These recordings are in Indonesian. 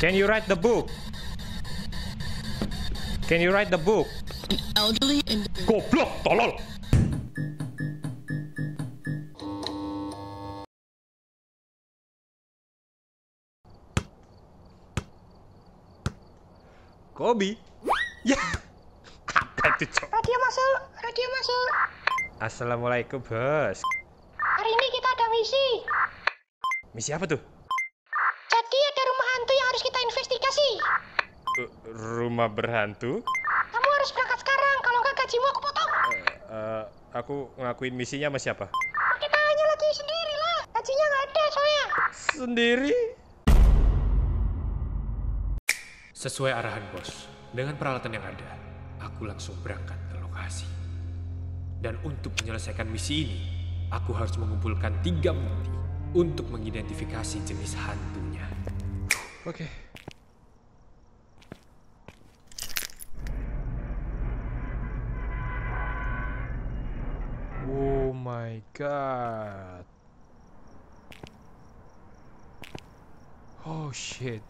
Can you write the book? Can you write the book? elderly and Goblok, tolol. Kobi? Ya. Apa itu, Cok? Radio masuk, radio masuk. Assalamualaikum, Bos. Hari ini kita ada misi. Misi apa tuh? Rumah berhantu? Kamu harus berangkat sekarang, kalau nggak gajimu aku potong. Eh, aku ngelakuin misinya sama siapa? Kita hanya lagi sendiri lah. Gajinya nggak ada soalnya. Sendiri? Sesuai arahan bos, dengan peralatan yang ada, aku langsung berangkat ke lokasi. Dan untuk menyelesaikan misi ini, aku harus mengumpulkan tiga bukti untuk mengidentifikasi jenis hantunya. Oke. Oh my god. Oh shit.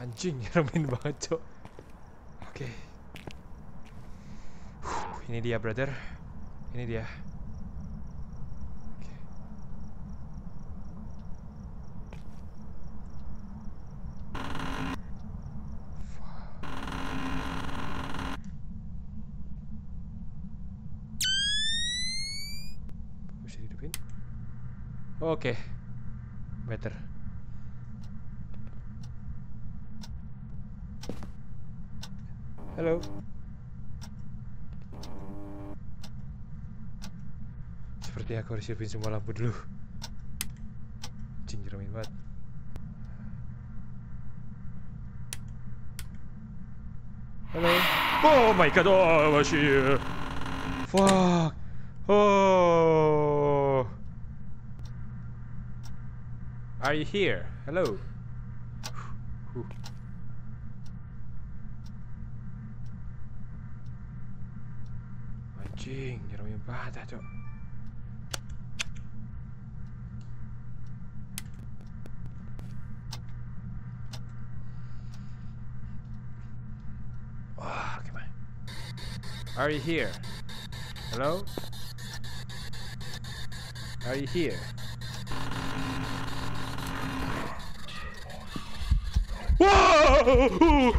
Anjing, nyeremin banget, Cok. Oke. Huh, ini dia, brother. Ini dia. Oke. Bisa dihidupin? Oke. Better. Halo. Seperti aku harus hidupin semua lampu dulu. Cing jeremin banget. Halo. Oh my god, oh shit. Fuck. Oh. Are you here? Hello. Anjing, nyeremin banget ah, Cok. Wah, gimana? Are you here? Hello? Are you here? Whoa! Oh,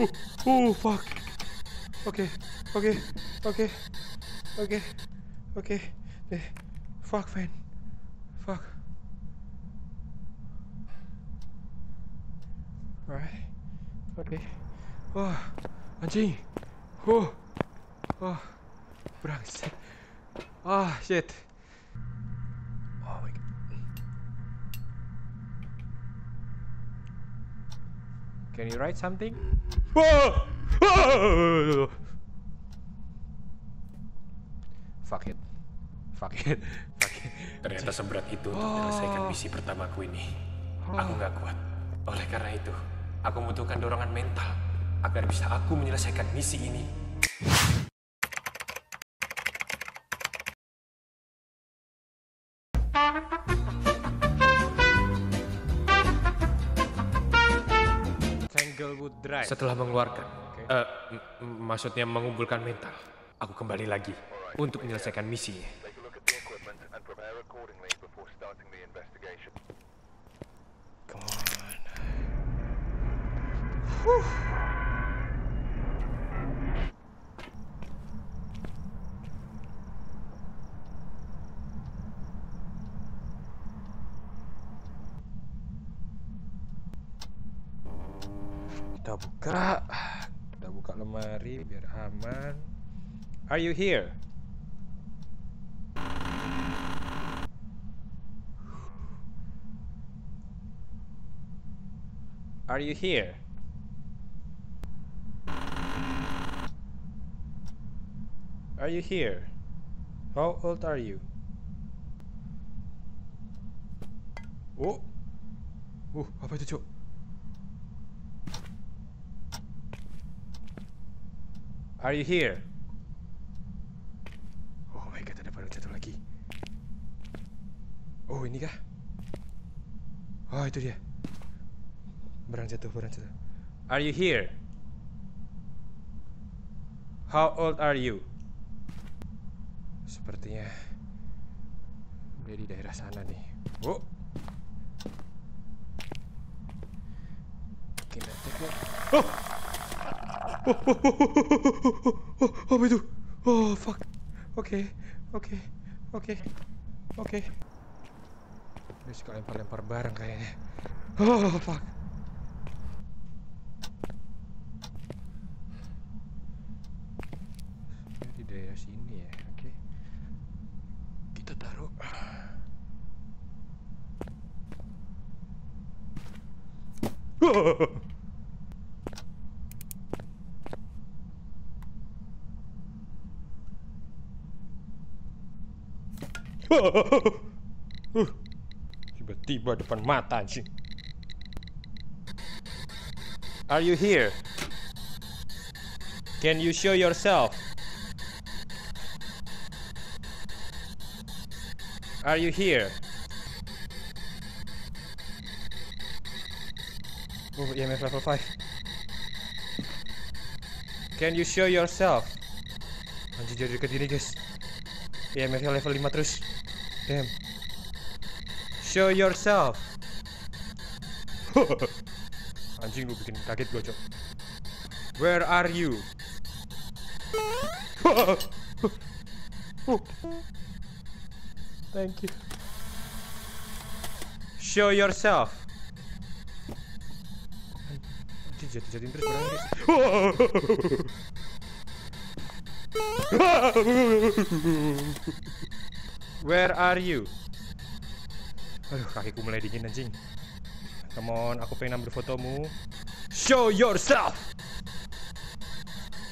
oh, oh, fuck. Okay, okay, okay, okay, okay. Eh, Fuck, man. Fuck. Alright. Okay. Wah, anjing. Oh, oh, brengsek. Ah, shit. Can you write something? Fuck it. Fuck it. Fuck it. Ternyata seberat itu untuk menyelesaikan misi pertamaku ini. Aku nggak kuat. Oleh karena itu, aku membutuhkan dorongan mental agar bisa aku menyelesaikan misi ini. Drive. Setelah mengeluarkan, eh, m- m- maksudnya mengumpulkan mental, aku kembali lagi untuk menyelesaikan misinya. Take a Kita buka. Kita buka lemari biar aman. Are you here? Are you here? Are you here? How old are you? Oh. Uh, apa itu, Cok? Are you here? Oh my god, ada balon jatuh lagi. Oh, ini kah? Oh, itu dia. Barang jatuh, barang jatuh. Are you here? How old are you? Sepertinya dia di daerah sana nih. Oh. Nanti gua- Oh. Oh, oh, oh, oh, oh, oh, oh? Oh, fuck. Oke, oke, oke, oke. Dia suka lempar-lempar barang kayaknya. Oh, fuck. Dia di daerah sini ya, oke. Kita taruh. Uh, Tiba-tiba depan mata anjing. Are you here? Can you show yourself? Are you here? Oh, EMF level 5. Can you show yourself? Anjing jadi dekat diri guys. EMF level 5 terus. Damn. Show yourself. Anjing lu bikin kaget gua, Cok. Where are you? Thank you. Show yourself. Anjing jatuh-jatuhin terus barangnya, guys. Where are you? Aduh, kakiku mulai dingin anjing. Come on, aku pengen ambil fotomu. Show yourself.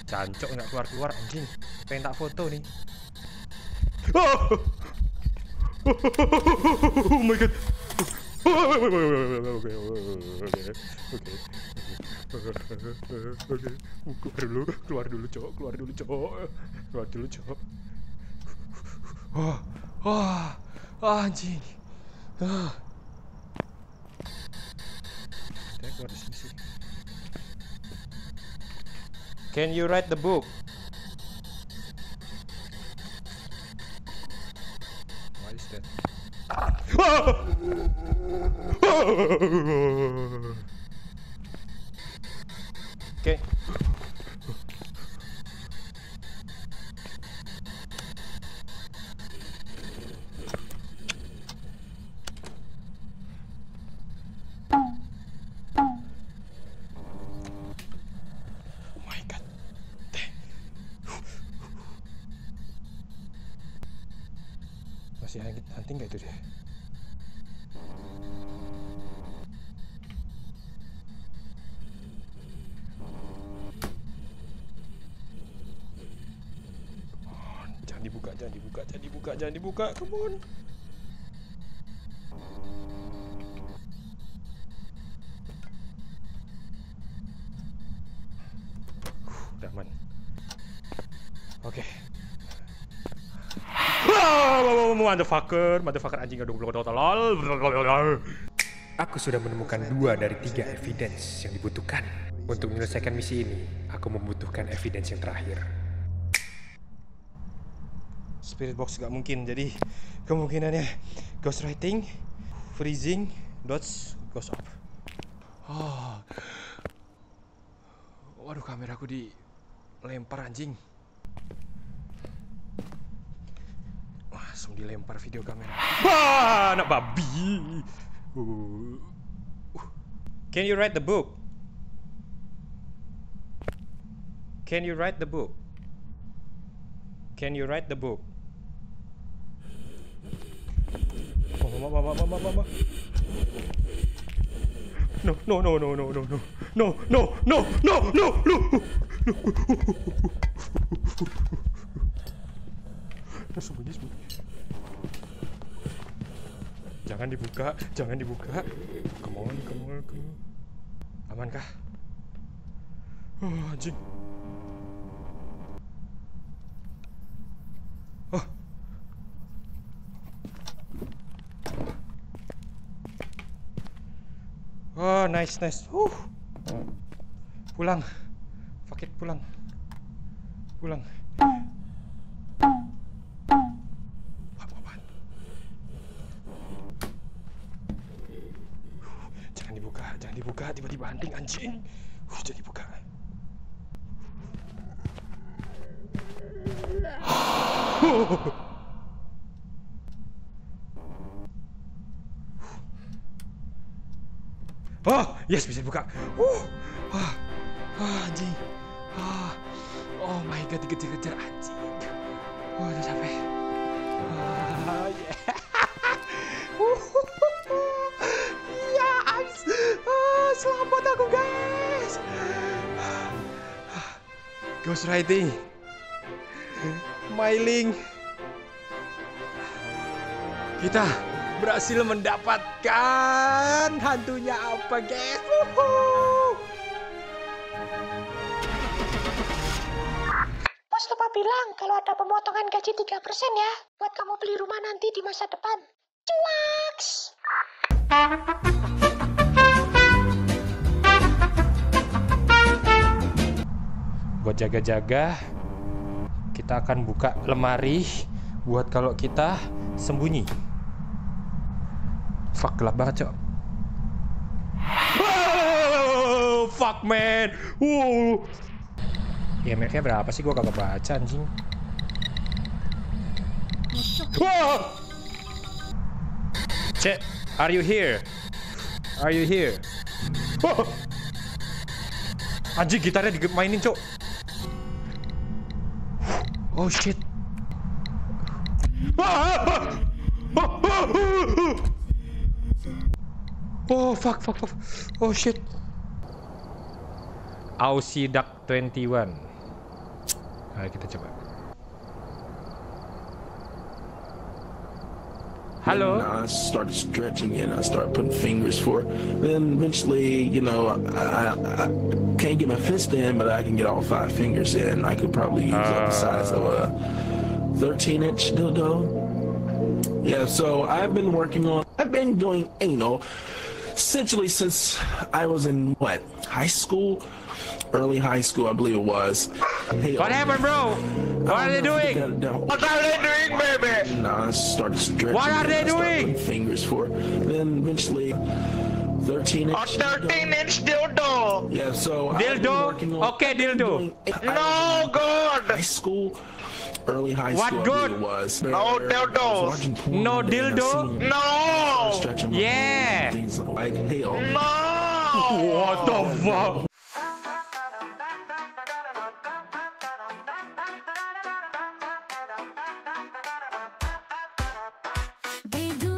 Cancok nggak keluar keluar anjing. Pengen tak foto nih. Oh, oh my god. Oke, oke, oke. Oke, keluar dulu, keluar dulu, cowok, keluar dulu, cowok, keluar dulu, cowok. Oh, oh, Anjing. Can you write the book? Why is that? Ah. Ah. Ah. getir. Jangan dibuka, jangan dibuka, jangan dibuka, jangan dibuka. Come on. Motherfucker, motherfucker anjing aduh belum tolol. Aku sudah menemukan dua dari tiga evidence yang dibutuhkan. Untuk menyelesaikan misi ini, aku membutuhkan evidence yang terakhir. Spirit box gak mungkin, jadi kemungkinannya ghostwriting, freezing, dots, ghost up. Oh. Waduh, kameraku dilempar anjing. Langsung dilempar video kamera. Wah, anak babi. Uh. Uh. Can you write the book? Can you write the book? Can you write the book? Mama, mama, mama, mama, mama. No, no, no, no, no, no, no, no, no, no, no, no, no. Nah, sembunyi, sembunyi. Jangan dibuka, jangan dibuka. Come on, come on, come on. Oh, anjing. Oh. Oh, nice, nice. Uh. Pulang. Fuck it, pulang. Pulang. Dibuka, tiba-tiba anting anjing. Uh, jangan dibuka. Oh, yes bisa dibuka. Uh, ah, anjing. Ah, oh my god, dikejar-kejar anjing. Oh, udah capek. Ah, yeah. selamat aku guys. Ghost riding. Myling. Kita berhasil mendapatkan hantunya apa guys Wuhu. Bos lupa bilang kalau ada pemotongan gaji 3% ya. Buat kamu beli rumah nanti di masa depan. Cuaks! Buat jaga-jaga kita akan buka lemari buat kalau kita sembunyi fuck gelap banget cok Oh, fuck man Wow. ya mereka berapa sih gua kagak baca anjing Wow. Cek, are you here? Are you here? Oh. Anjing gitarnya dimainin, Cok. Oh shit. Oh fuck fuck fuck. Oh shit. Aussie Duck 21. Ayo kita coba. Halo. And I started stretching and I started putting fingers for it. Then eventually, you know, I, I, I can't get my fist in, but I can get all five fingers in. I could probably use up the size of a 13 inch dildo. Yeah, so I've been working on, I've been doing anal essentially since I was in what, high school? Early high school, I believe it was. Hey, What um, happened, bro? What are they doing? What are they doing, baby? And I started stretching. What are they doing? Fingers for. Then eventually, 13 inch. A 13 inch dildo. Yeah, so Dildo? Okay, dildo. No good. High school, early high What school. I good? was. No dildos. No one day and I dildo? No. Yeah. Things like hell. Um, no. What the fuck? des doutes.